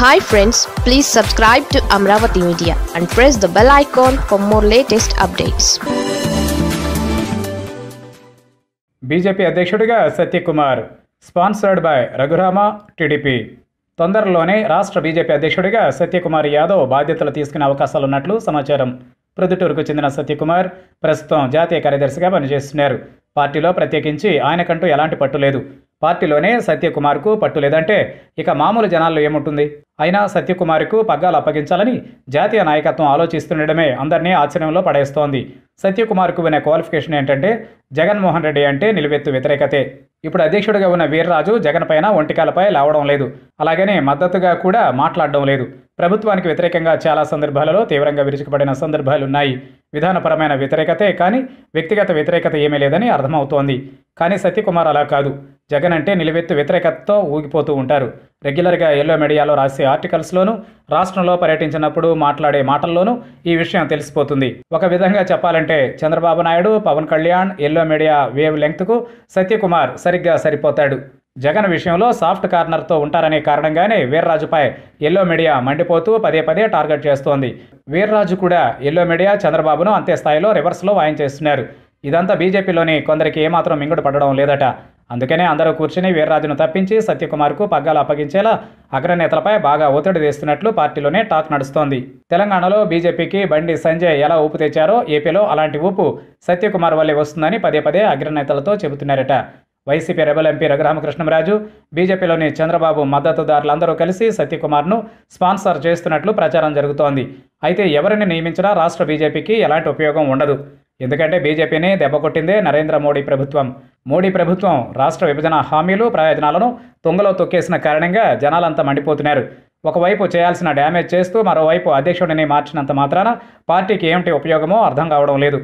Hi friends please subscribe to Amaravati media and press the bell icon for more latest updates BJP అధ్యక్షుడిగా Satyakumar sponsored by Raghurama TDP. తొందరలోనే రాష్ట్ర BJP అధ్యక్షుడిగా సత్యకుమార్ యాదవ్ బాధ్యతలు తీసుకునే అవకాశాలున్నట్లు సమాచారం. ప్రొద్దుటూరుకు చెందిన సత్యకుమార్ ప్రస్తుతం జాతీయ కార్యదర్శిగా పనిచేస్తున్నారు. పార్టీలో ప్రత్యేకించి ఆయనకంటూ ఎలాంటి పట్టు లేదు. పార్టీలోనే సత్యకుమార్కు పట్టు లేదంటే ఇక మామూలు జనాల్లో ఏముంటుంది? అయినా సత్యకుమార్కు పగ్గాలు అప్పగించాలని జాతీయ నాయకత్వం ఆలోచిస్తుండడమే అందరినీ ఆశ్చర్యంలో పడేస్తోంది. సత్యకుమార్కు వినే క్వాలిఫికేషన్ ఏంటంటే జగన్మోహన్ రెడ్డి అంటే నిలువెత్తు వ్యతిరేకతే. ఇప్పుడు అధ్యక్షుడిగా ఉన్న వీర్రాజు జగన్ పైన ఒంటికాలపై లావడం లేదు. అలాగనే మద్దతుగా కూడా మాట్లాడడం లేదు. ప్రభుత్వానికి వ్యతిరేకంగా చాలా సందర్భాలలో తీవ్రంగా విరుచుకుపడిన సందర్భాలున్నాయి. విధానపరమైన వ్యతిరేకతే కానీ వ్యక్తిగత వ్యతిరేకత ఏమీ లేదని అర్థమవుతోంది. కానీ సత్యకుమార్ అలా కాదు. జగన్ అంటే నిలువెత్తు వ్యతిరేకతతో ఊగిపోతూ ఉంటారు. రెగ్యులర్గా ఎల్లో మీడియాలో రాసే ఆర్టికల్స్లోనూ రాష్ట్రంలో పర్యటించినప్పుడు మాట్లాడే మాటల్లోనూ ఈ విషయం తెలిసిపోతుంది. ఒక విధంగా చెప్పాలంటే Chandrababu Naidu Pawan Kalyan yellow media wave లెంగ్త్కు Satyakumar సరిగ్గా సరిపోతాడు. జగన్ విషయంలో సాఫ్ట్ కార్నర్తో ఉంటారనే కారణంగానే వీర్రాజుపై ఎల్లో మీడియా మండిపోతూ పదే పదే టార్గెట్ చేస్తోంది. వీర్రాజు కూడా ఎల్లో మీడియా చంద్రబాబును అంతే స్థాయిలో రివర్స్లో వాయించేస్తున్నారు. ఇదంతా బీజేపీలోని కొందరికి ఏమాత్రం మింగుడు పడడం లేదట. అందుకనే అందరూ కూర్చుని వీర్రాజును తప్పించి సత్యకుమార్కు పగ్గాలు అప్పగించేలా అగ్రనేతలపై బాగా ఒత్తిడి తెస్తున్నట్లు పార్టీలోనే టాక్ నడుస్తోంది. తెలంగాణలో బీజేపీకి బండి సంజయ్ ఎలా ఊపు తెచ్చారో ఏపీలో అలాంటి ఊపు సత్యకుమార్ వల్లే వస్తుందని పదే పదే అగ్రనేతలతో చెబుతున్నారట. వైసీపీ రెబల్ ఎంపీ రఘురామకృష్ణరాజు బీజేపీలోని చంద్రబాబు మద్దతుదారులందరూ కలిసి సత్యకుమార్ను స్పాన్సర్ చేస్తున్నట్లు ప్రచారం జరుగుతోంది. అయితే ఎవరిని నియమించినా రాష్ట్ర బీజేపీకి ఎలాంటి ఉపయోగం ఉండదు. ఎందుకంటే బీజేపీని దెబ్బకొట్టిందే నరేంద్ర మోడీ ప్రభుత్వం. మోడీ ప్రభుత్వం రాష్ట్ర విభజన హామీలు ప్రయోజనాలను తుంగలో తొక్కేసిన కారణంగా జనాలంతా మండిపోతున్నారు. ఒకవైపు చేయాల్సిన డ్యామేజ్ చేస్తూ మరోవైపు అధ్యక్షుడిని మార్చినంత మాత్రాన పార్టీకి ఏమిటి ఉపయోగమో అర్థం కావడం లేదు.